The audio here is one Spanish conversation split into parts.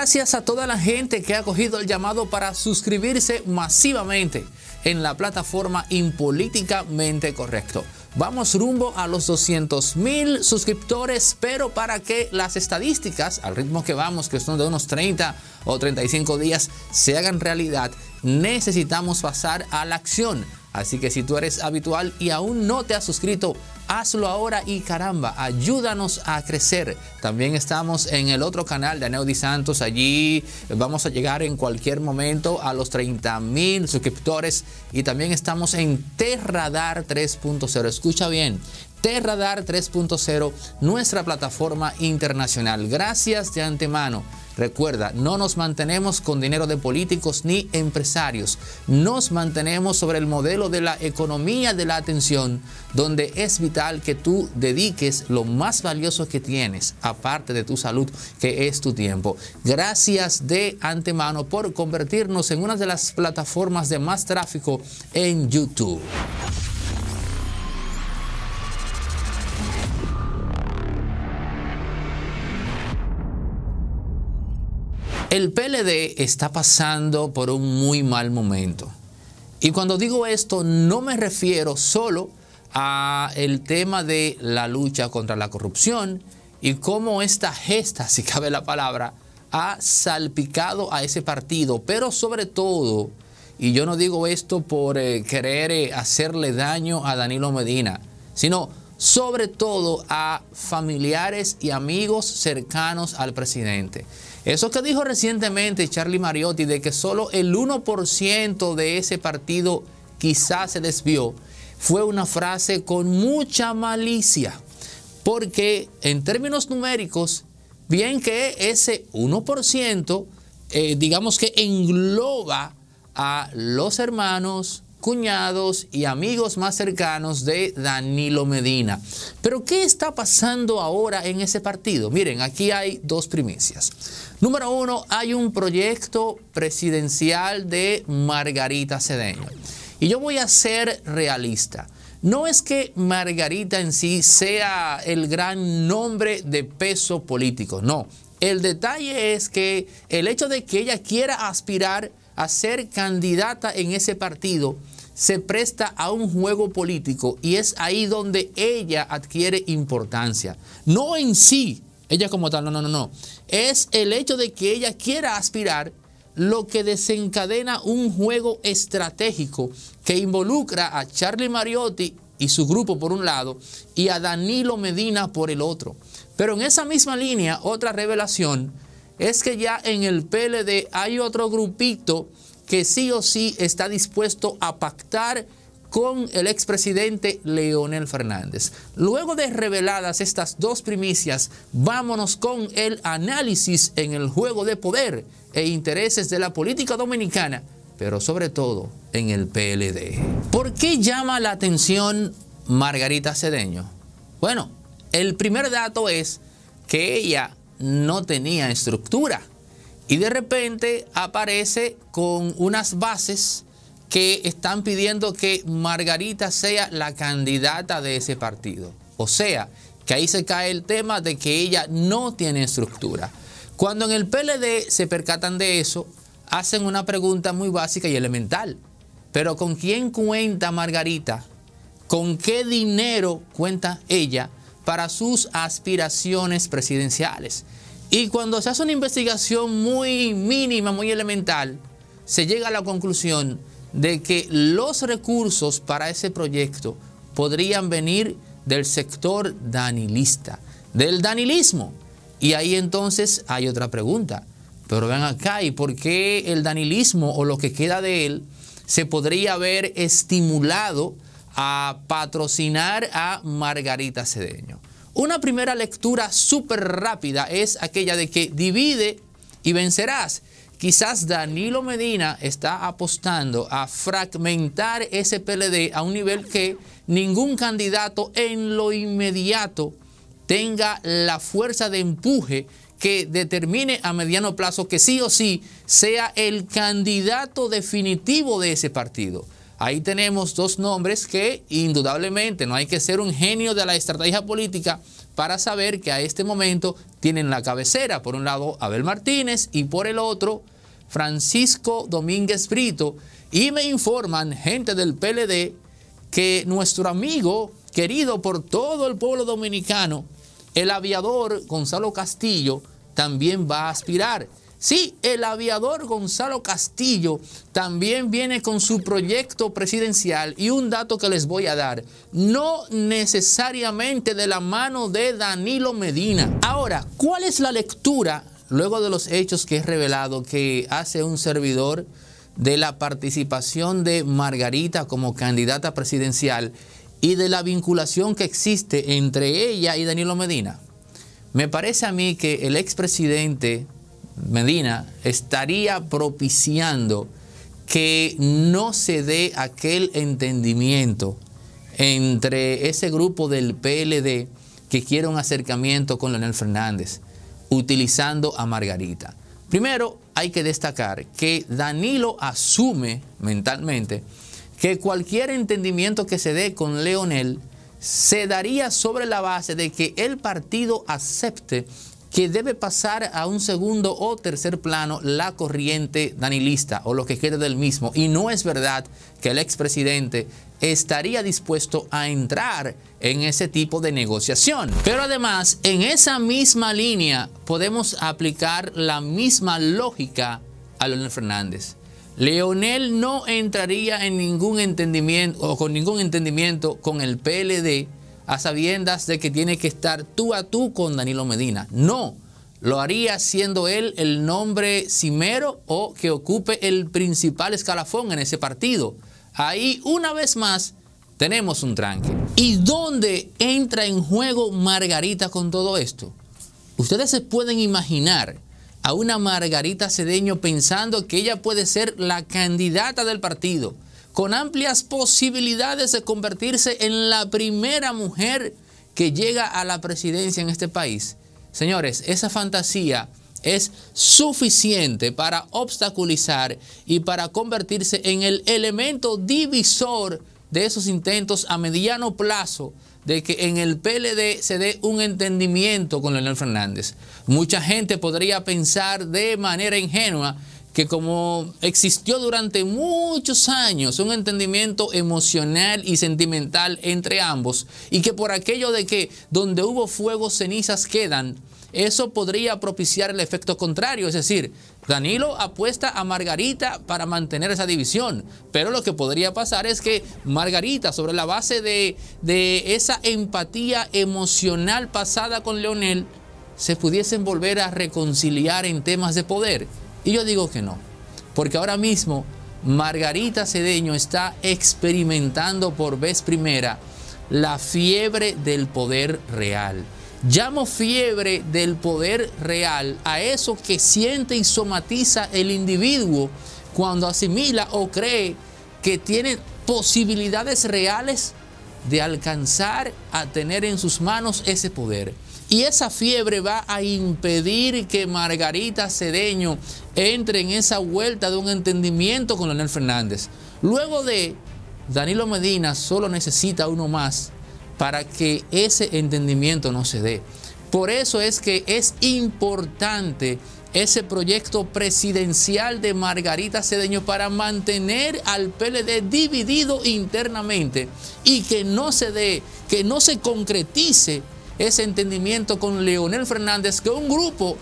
Gracias a toda la gente que ha cogido el llamado para suscribirse masivamente en la plataforma Impolíticamente Correcto. Vamos rumbo a los 200 mil suscriptores, pero para que las estadísticas, al ritmo que vamos, que son de unos 30 o 35 días, se hagan realidad, necesitamos pasar a la acción. Así que si tú eres habitual y aún no te has suscrito, hazlo ahora y caramba, ayúdanos a crecer. También estamos en el otro canal de Aneudi Santos, allí vamos a llegar en cualquier momento a los 30 mil suscriptores y también estamos en Terradar 3.0. Escucha bien, Terradar 3.0, nuestra plataforma internacional. Gracias de antemano Recuerda, no nos mantenemos con dinero de políticos ni empresarios. Nos mantenemos sobre el modelo de la economía de la atención, donde es vital que tú dediques lo más valioso que tienes, aparte de tu salud, que es tu tiempo. Gracias de antemano por convertirnos en una de las plataformas de más tráfico en YouTube. El PLD está pasando por un muy mal momento. Y cuando digo esto, no me refiero solo a el tema de la lucha contra la corrupción y cómo esta gesta, si cabe la palabra, ha salpicado a ese partido, pero sobre todo, y yo no digo esto por eh, querer eh, hacerle daño a Danilo Medina, sino sobre todo a familiares y amigos cercanos al presidente. Eso que dijo recientemente Charlie Mariotti de que solo el 1% de ese partido quizás se desvió, fue una frase con mucha malicia, porque en términos numéricos, bien que ese 1%, eh, digamos que engloba a los hermanos, cuñados y amigos más cercanos de Danilo Medina. Pero ¿qué está pasando ahora en ese partido? Miren, aquí hay dos primicias. Número uno, hay un proyecto presidencial de Margarita Cedeño. Y yo voy a ser realista. No es que Margarita en sí sea el gran nombre de peso político, no. El detalle es que el hecho de que ella quiera aspirar a ser candidata en ese partido se presta a un juego político y es ahí donde ella adquiere importancia. No en sí, ella como tal, no, no, no, no. Es el hecho de que ella quiera aspirar lo que desencadena un juego estratégico que involucra a Charlie Mariotti y su grupo por un lado y a Danilo Medina por el otro. Pero en esa misma línea, otra revelación es que ya en el PLD hay otro grupito que sí o sí está dispuesto a pactar con el expresidente Leonel Fernández. Luego de reveladas estas dos primicias, vámonos con el análisis en el juego de poder e intereses de la política dominicana, pero sobre todo en el PLD. ¿Por qué llama la atención Margarita Cedeño? Bueno, el primer dato es que ella no tenía estructura. Y de repente aparece con unas bases que están pidiendo que Margarita sea la candidata de ese partido. O sea, que ahí se cae el tema de que ella no tiene estructura. Cuando en el PLD se percatan de eso, hacen una pregunta muy básica y elemental. Pero ¿con quién cuenta Margarita? ¿Con qué dinero cuenta ella para sus aspiraciones presidenciales? Y cuando se hace una investigación muy mínima, muy elemental, se llega a la conclusión de que los recursos para ese proyecto podrían venir del sector danilista, del danilismo. Y ahí entonces hay otra pregunta. Pero ven acá, ¿y por qué el danilismo o lo que queda de él se podría haber estimulado a patrocinar a Margarita Cedeño? Una primera lectura súper rápida es aquella de que divide y vencerás. Quizás Danilo Medina está apostando a fragmentar ese PLD a un nivel que ningún candidato en lo inmediato tenga la fuerza de empuje que determine a mediano plazo que sí o sí sea el candidato definitivo de ese partido. Ahí tenemos dos nombres que indudablemente no hay que ser un genio de la estrategia política para saber que a este momento tienen la cabecera. Por un lado, Abel Martínez y por el otro, Francisco Domínguez Brito. Y me informan, gente del PLD, que nuestro amigo, querido por todo el pueblo dominicano, el aviador Gonzalo Castillo, también va a aspirar. Sí, el aviador Gonzalo Castillo también viene con su proyecto presidencial y un dato que les voy a dar, no necesariamente de la mano de Danilo Medina. Ahora, ¿cuál es la lectura luego de los hechos que he revelado que hace un servidor de la participación de Margarita como candidata presidencial y de la vinculación que existe entre ella y Danilo Medina? Me parece a mí que el expresidente Medina estaría propiciando que no se dé aquel entendimiento entre ese grupo del PLD que quiere un acercamiento con Leonel Fernández, utilizando a Margarita. Primero, hay que destacar que Danilo asume mentalmente que cualquier entendimiento que se dé con Leonel se daría sobre la base de que el partido acepte que debe pasar a un segundo o tercer plano la corriente danilista o lo que quede del mismo. Y no es verdad que el expresidente estaría dispuesto a entrar en ese tipo de negociación. Pero además, en esa misma línea podemos aplicar la misma lógica a Leonel Fernández. Leonel no entraría en ningún entendimiento o con ningún entendimiento con el PLD a sabiendas de que tiene que estar tú a tú con Danilo Medina. No, lo haría siendo él el nombre cimero o que ocupe el principal escalafón en ese partido. Ahí, una vez más, tenemos un tranque. ¿Y dónde entra en juego Margarita con todo esto? Ustedes se pueden imaginar a una Margarita Cedeño pensando que ella puede ser la candidata del partido con amplias posibilidades de convertirse en la primera mujer que llega a la presidencia en este país. Señores, esa fantasía es suficiente para obstaculizar y para convertirse en el elemento divisor de esos intentos a mediano plazo de que en el PLD se dé un entendimiento con Leonel Fernández. Mucha gente podría pensar de manera ingenua que como existió durante muchos años un entendimiento emocional y sentimental entre ambos y que por aquello de que donde hubo fuego cenizas quedan, eso podría propiciar el efecto contrario, es decir, Danilo apuesta a Margarita para mantener esa división, pero lo que podría pasar es que Margarita, sobre la base de, de esa empatía emocional pasada con Leonel, se pudiesen volver a reconciliar en temas de poder. Y yo digo que no, porque ahora mismo Margarita Cedeño está experimentando por vez primera la fiebre del poder real. Llamo fiebre del poder real a eso que siente y somatiza el individuo cuando asimila o cree que tiene posibilidades reales de alcanzar a tener en sus manos ese poder. Y esa fiebre va a impedir que Margarita Cedeño entre en esa vuelta de un entendimiento con Leonel Fernández. Luego de Danilo Medina solo necesita uno más para que ese entendimiento no se dé. Por eso es que es importante ese proyecto presidencial de Margarita Cedeño para mantener al PLD dividido internamente y que no se dé, que no se concretice ese entendimiento con Leonel Fernández que un grupo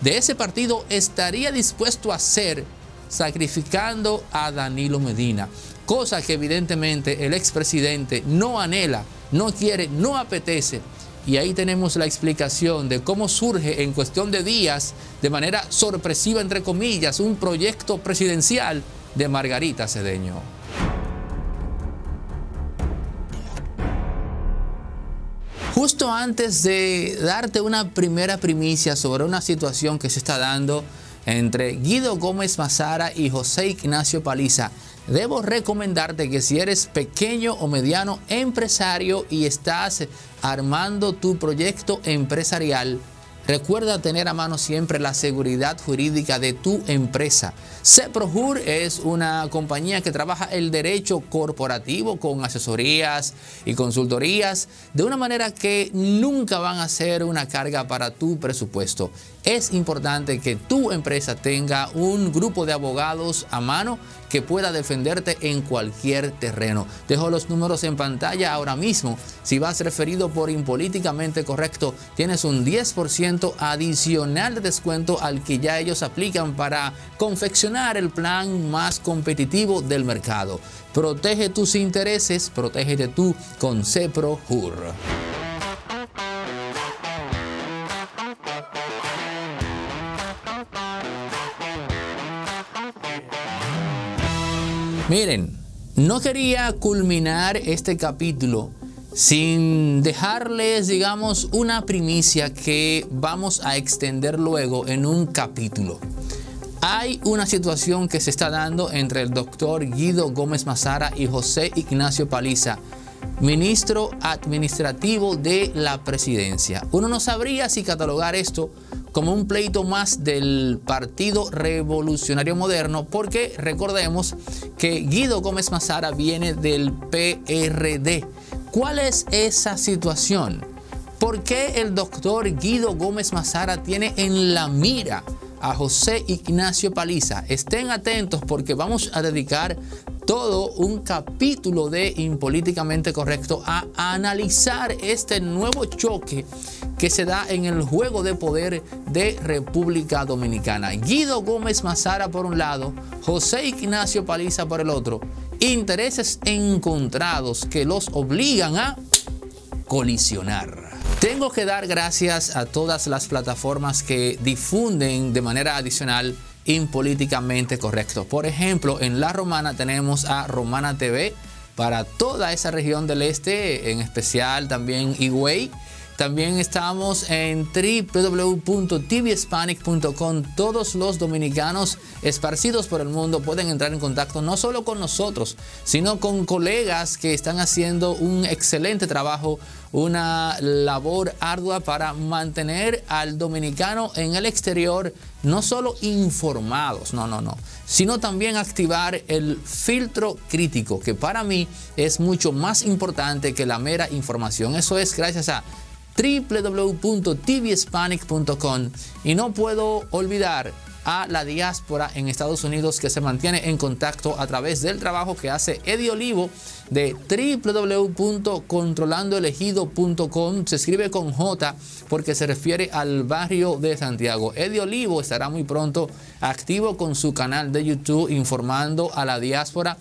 de ese partido estaría dispuesto a hacer sacrificando a Danilo Medina, cosa que evidentemente el expresidente no anhela, no quiere, no apetece. Y ahí tenemos la explicación de cómo surge en cuestión de días, de manera sorpresiva, entre comillas, un proyecto presidencial de Margarita Cedeño. Justo antes de darte una primera primicia sobre una situación que se está dando entre Guido Gómez Mazara y José Ignacio Paliza, debo recomendarte que si eres pequeño o mediano empresario y estás armando tu proyecto empresarial, Recuerda tener a mano siempre la seguridad jurídica de tu empresa. CEPROJUR es una compañía que trabaja el derecho corporativo con asesorías y consultorías de una manera que nunca van a ser una carga para tu presupuesto. Es importante que tu empresa tenga un grupo de abogados a mano que pueda defenderte en cualquier terreno. Dejo los números en pantalla ahora mismo. Si vas referido por impolíticamente correcto, tienes un 10% adicional de descuento al que ya ellos aplican para confeccionar el plan más competitivo del mercado. Protege tus intereses, protégete tú con Cepro Jur. Miren, no quería culminar este capítulo sin dejarles, digamos, una primicia que vamos a extender luego en un capítulo. Hay una situación que se está dando entre el doctor Guido Gómez Mazara y José Ignacio Paliza, ministro administrativo de la presidencia. Uno no sabría si catalogar esto como un pleito más del Partido Revolucionario Moderno, porque recordemos que Guido Gómez Mazara viene del PRD. ¿Cuál es esa situación? ¿Por qué el doctor Guido Gómez Mazara tiene en la mira a José Ignacio Paliza? Estén atentos porque vamos a dedicar todo un capítulo de Impolíticamente Correcto a analizar este nuevo choque que se da en el juego de poder de República Dominicana. Guido Gómez Mazara por un lado, José Ignacio Paliza por el otro. Intereses encontrados que los obligan a colisionar. Tengo que dar gracias a todas las plataformas que difunden de manera adicional impolíticamente correcto. Por ejemplo, en La Romana tenemos a Romana TV para toda esa región del este, en especial también Higüey también estamos en www.tvhispanic.com. Todos los dominicanos esparcidos por el mundo pueden entrar en contacto no solo con nosotros, sino con colegas que están haciendo un excelente trabajo, una labor ardua para mantener al dominicano en el exterior no solo informados, no, no, no, sino también activar el filtro crítico, que para mí es mucho más importante que la mera información. Eso es gracias a www.tvhispanic.com y no puedo olvidar a la diáspora en Estados Unidos que se mantiene en contacto a través del trabajo que hace Eddie Olivo de www.controlandoelegido.com. Se escribe con J porque se refiere al barrio de Santiago. Eddie Olivo estará muy pronto activo con su canal de YouTube informando a la diáspora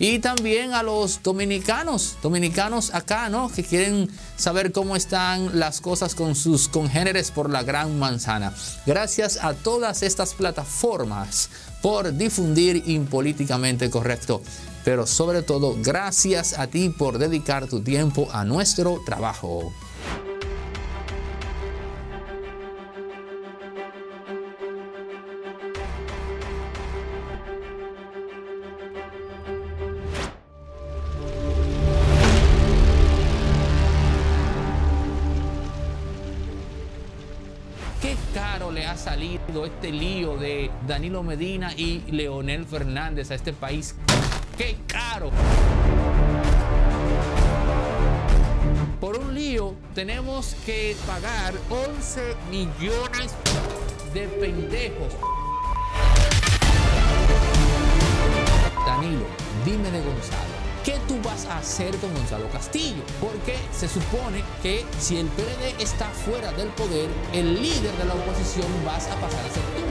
y también a los dominicanos, dominicanos acá, ¿no? Que quieren saber cómo están las cosas con sus congéneres por la gran manzana. Gracias a todas estas plataformas por difundir impolíticamente correcto. Pero sobre todo, gracias a ti por dedicar tu tiempo a nuestro trabajo. Este lío de Danilo Medina y Leonel Fernández a este país. ¡Qué caro! Por un lío tenemos que pagar 11 millones de pendejos. Danilo, dime de Gonzalo. ¿Qué tú vas a hacer con Gonzalo Castillo? Porque se supone que si el PLD está fuera del poder, el líder de la oposición vas a pasar a ser tú.